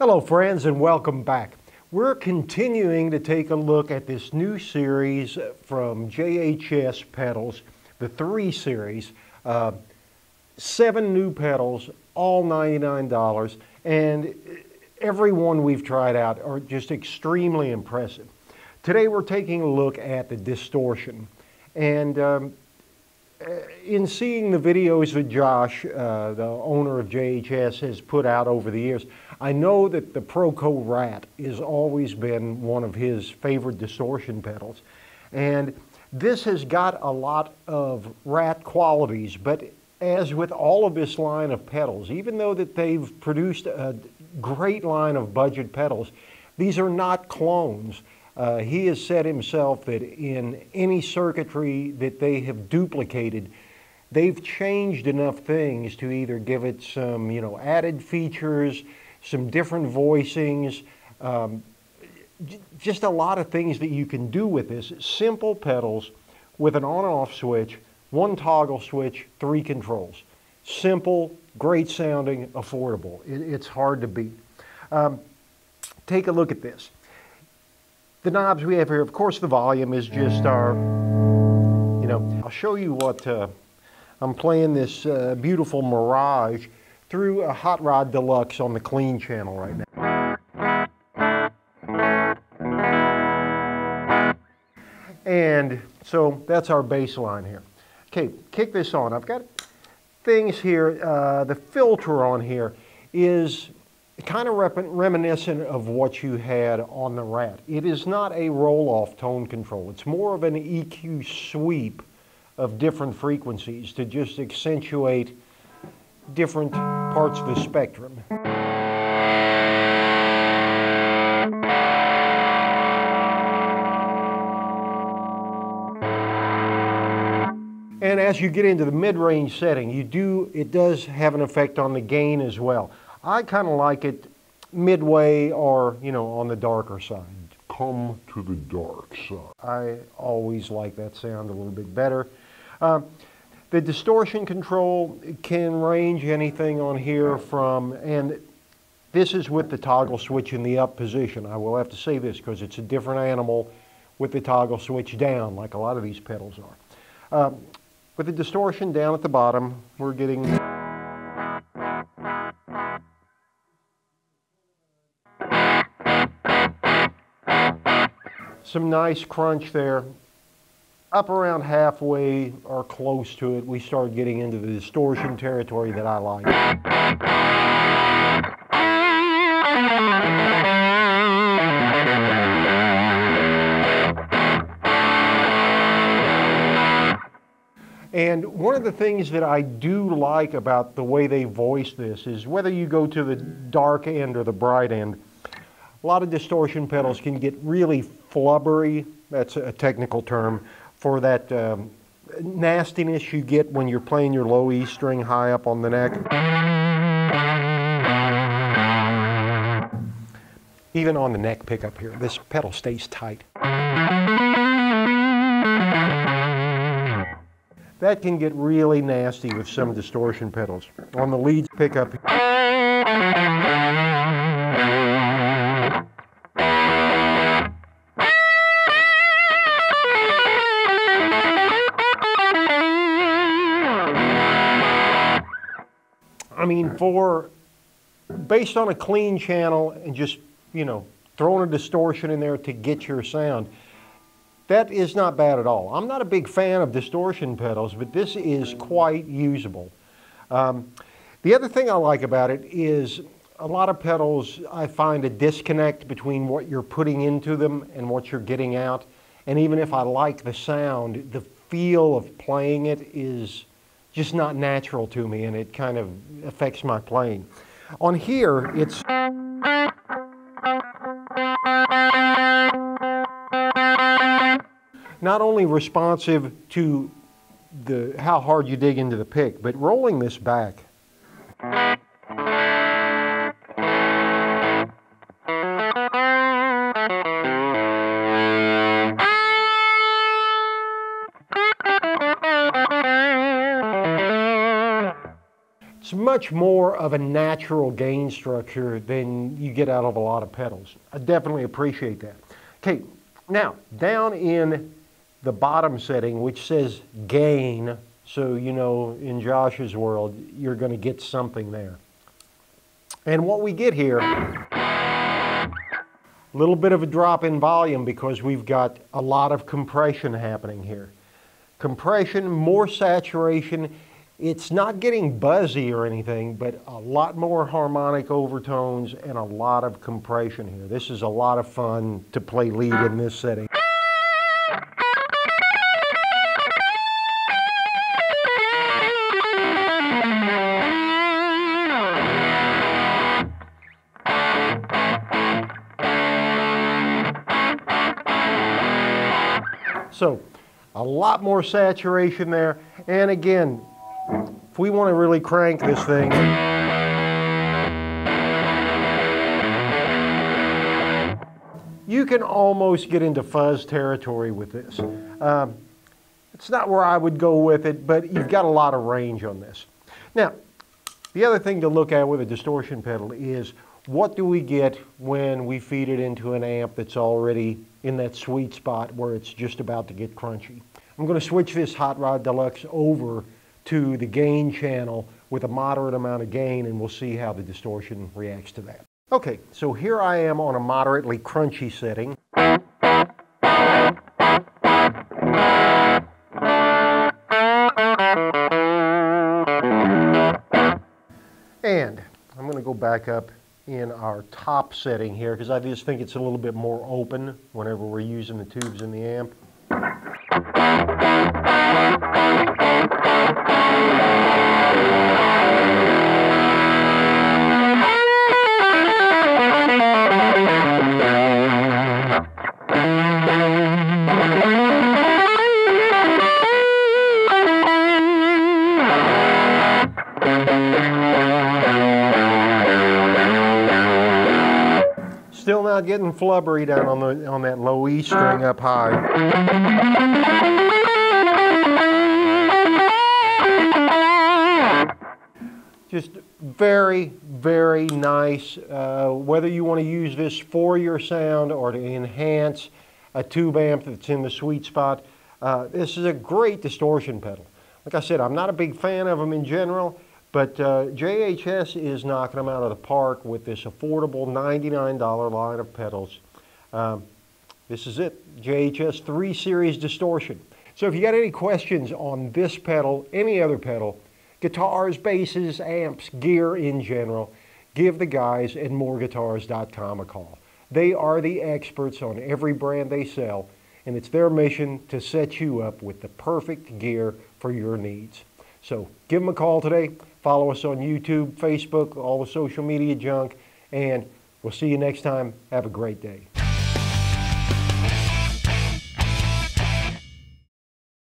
Hello, friends, and welcome back. We're continuing to take a look at this new series from JHS Pedals, the 3 series. Uh, seven new pedals, all $99, and every one we've tried out are just extremely impressive. Today we're taking a look at the distortion. And um, in seeing the videos that Josh, uh, the owner of JHS, has put out over the years, I know that the Proco Rat has always been one of his favorite distortion pedals. And this has got a lot of Rat qualities, but as with all of this line of pedals, even though that they've produced a great line of budget pedals, these are not clones. Uh, he has said himself that in any circuitry that they have duplicated, they've changed enough things to either give it some, you know, added features, some different voicings, um, just a lot of things that you can do with this. Simple pedals with an on and off switch, one toggle switch, three controls. Simple, great sounding, affordable. It, it's hard to beat. Um, take a look at this the knobs we have here, of course the volume is just our, you know, I'll show you what, uh, I'm playing this uh, beautiful Mirage through a Hot Rod Deluxe on the clean channel right now. And so that's our bass line here. Okay, kick this on. I've got things here, uh, the filter on here is kind of reminiscent of what you had on the Rat. It is not a roll-off tone control. It's more of an EQ sweep of different frequencies to just accentuate different parts of the spectrum. And as you get into the mid-range setting, you do, it does have an effect on the gain as well. I kind of like it midway or, you know, on the darker side. Come to the dark side. I always like that sound a little bit better. Uh, the distortion control can range anything on here from, and this is with the toggle switch in the up position. I will have to say this because it's a different animal with the toggle switch down, like a lot of these pedals are. Um, with the distortion down at the bottom, we're getting some nice crunch there. Up around halfway or close to it, we start getting into the distortion territory that I like. And one of the things that I do like about the way they voice this is whether you go to the dark end or the bright end, a lot of distortion pedals can get really flubbery, that's a technical term, for that um, nastiness you get when you're playing your low E string high up on the neck. Even on the neck pickup here, this pedal stays tight. That can get really nasty with some distortion pedals. On the lead pickup, for based on a clean channel and just, you know, throwing a distortion in there to get your sound, that is not bad at all. I'm not a big fan of distortion pedals, but this is quite usable. Um, the other thing I like about it is a lot of pedals, I find a disconnect between what you're putting into them and what you're getting out. And even if I like the sound, the feel of playing it is just not natural to me and it kind of affects my playing. On here, it's not only responsive to the how hard you dig into the pick, but rolling this back much more of a natural gain structure than you get out of a lot of pedals. I definitely appreciate that. Okay, now down in the bottom setting, which says gain, so you know in Josh's world, you're going to get something there. And what we get here, a little bit of a drop in volume because we've got a lot of compression happening here. Compression, more saturation, it's not getting buzzy or anything, but a lot more harmonic overtones and a lot of compression here. This is a lot of fun to play lead in this setting. So a lot more saturation there. And again, if we want to really crank this thing, you can almost get into fuzz territory with this. Um, it's not where I would go with it, but you've got a lot of range on this. Now, the other thing to look at with a distortion pedal is what do we get when we feed it into an amp that's already in that sweet spot where it's just about to get crunchy. I'm going to switch this Hot Rod Deluxe over to the gain channel with a moderate amount of gain and we'll see how the distortion reacts to that. Okay, so here I am on a moderately crunchy setting. And I'm going to go back up in our top setting here because I just think it's a little bit more open whenever we're using the tubes in the amp. Still not getting flubbery down on the on that low E string up high. Just very, very nice. Uh, whether you want to use this for your sound or to enhance a tube amp that's in the sweet spot, uh, this is a great distortion pedal. Like I said, I'm not a big fan of them in general, but uh, JHS is knocking them out of the park with this affordable $99 line of pedals. Um, this is it, JHS 3 Series Distortion. So if you got any questions on this pedal, any other pedal, guitars, basses, amps, gear in general, give the guys at moreguitars.com a call. They are the experts on every brand they sell, and it's their mission to set you up with the perfect gear for your needs. So give them a call today. Follow us on YouTube, Facebook, all the social media junk, and we'll see you next time. Have a great day.